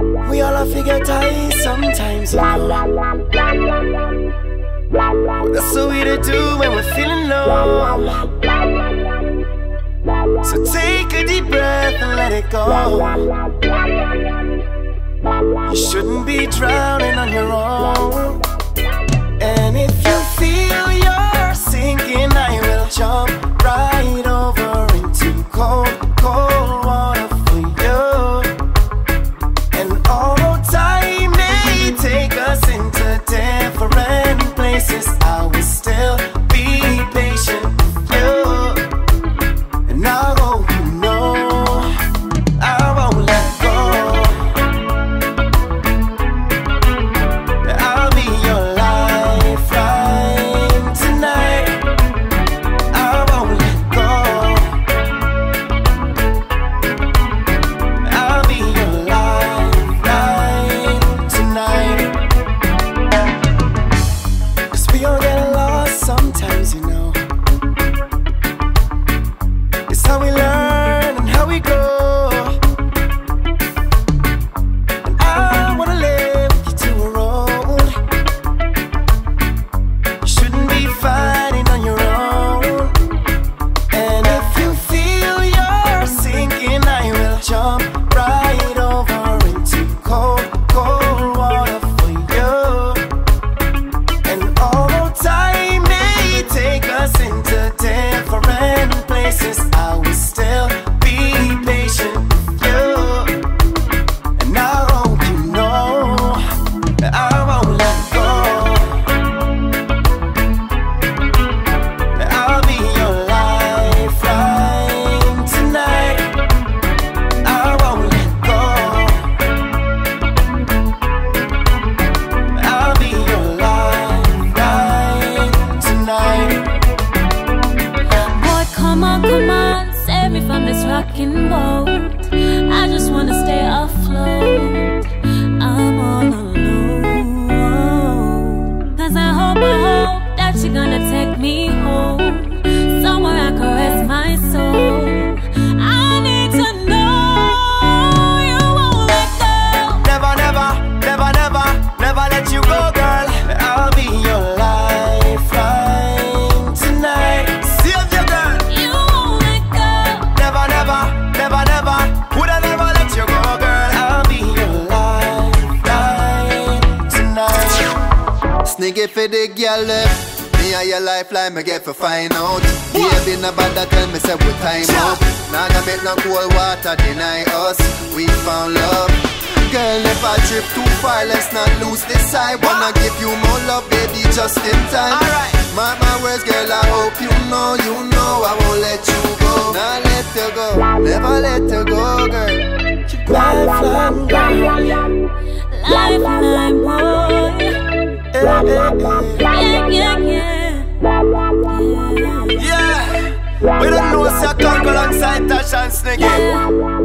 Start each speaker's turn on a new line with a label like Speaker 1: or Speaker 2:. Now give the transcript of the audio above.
Speaker 1: We all have to get sometimes, you know. That's what we to do when we're feeling low. So take a deep breath and let it go. You shouldn't be drowning on your own.
Speaker 2: Sneaky for the girl left. Me and your lifeline, me get for find out. Baby, no bother tell me say we time up. Now gonna make no cold water deny us. We found love. Girl, if I trip too far, let's not lose this side. Wanna give you more love, baby, just in time.
Speaker 1: Alright.
Speaker 2: Mark my words, girl, I hope you know, you know I won't let you go. Not let you go, never let you go, girl.
Speaker 1: Lifeline, girl.
Speaker 3: Lifeline Yeah, yeah, yeah. yeah.
Speaker 1: We don't know what's your Conkarah alongside Tosh and Sniggy.